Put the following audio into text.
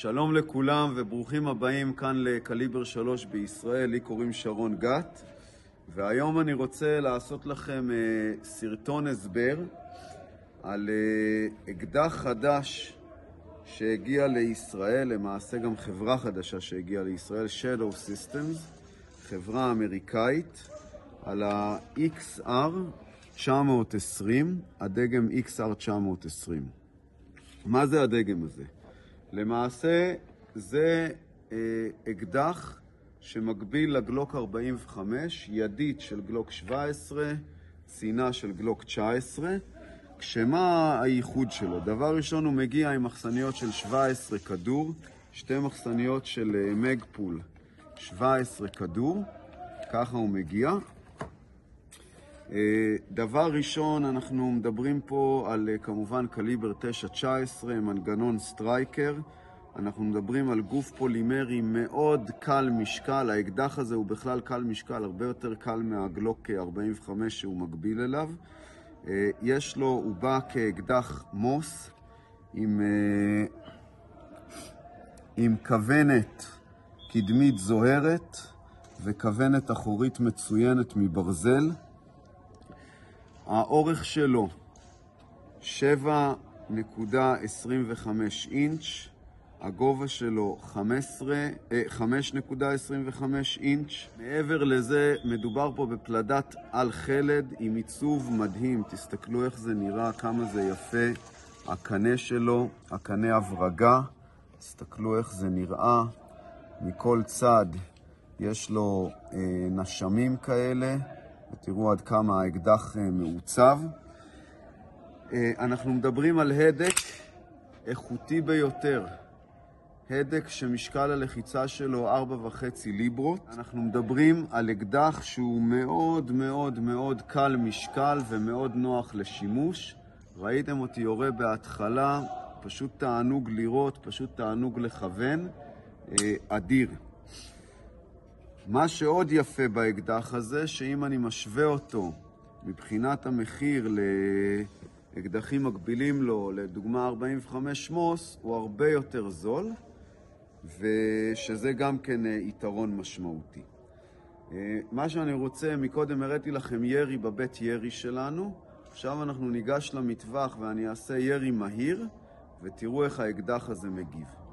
שלום לכולם וברוכים הבאים כאן לקליבר 3 בישראל, לי קוראים שרון גת והיום אני רוצה לעשות לכם uh, סרטון הסבר על uh, אקדח חדש שהגיע לישראל, למעשה גם חברה חדשה שהגיעה לישראל, Shadow Systems, חברה אמריקאית, על ה-XR 920, הדגם XR 920. מה זה הדגם הזה? למעשה זה אה, אקדח שמקביל לגלוק 45, ידית של גלוק 17, צינה של גלוק 19, כשמה הייחוד שלו? דבר ראשון הוא מגיע עם מחסניות של 17 כדור, שתי מחסניות של אה, מגפול 17 כדור, ככה הוא מגיע. אה, דבר ראשון, אנחנו מדברים פה על אה, כמובן קליבר 9-19, מנגנון striker. אנחנו מדברים על גוף פולימרי מאוד קל משקל, האקדח הזה הוא בכלל קל משקל, הרבה יותר קל מהגלוק 45 שהוא מקביל אליו. אה, יש לו, הוא בא כאקדח MOS עם, עם כוונת קדמית זוהרת וכוונת אחורית מצוינת מברזל. האורך שלו 7.25 אינץ', הגובה שלו 5.25 אה, אינץ'. מעבר לזה, מדובר פה בפלדת על חלד עם עיצוב מדהים. תסתכלו איך זה נראה, כמה זה יפה. הקנה שלו, הקנה הברגה. תסתכלו איך זה נראה. מכל צד יש לו אה, נשמים כאלה. ותראו עד כמה האקדח אה, מעוצב. אה, אנחנו מדברים על הדק איכותי ביותר. הדק שמשקל הלחיצה שלו 4.5 ליברות. אנחנו מדברים על אקדח שהוא מאוד מאוד מאוד קל משקל ומאוד נוח לשימוש. ראיתם אותי יורה בהתחלה, פשוט תענוג לראות, פשוט תענוג לכוון. אה, אדיר. מה שעוד יפה באקדח הזה, שאם אני משווה אותו מבחינת המחיר לאקדחים מקבילים לו, לדוגמה 45 מוס, הוא הרבה יותר זול, ושזה גם כן אה, יתרון משמעותי. אה, מה שאני רוצה, מקודם הראיתי לכם ירי בבית ירי שלנו, עכשיו אנחנו ניגש למטווח ואני אעשה ירי מהיר, ותראו איך האקדח הזה מגיב.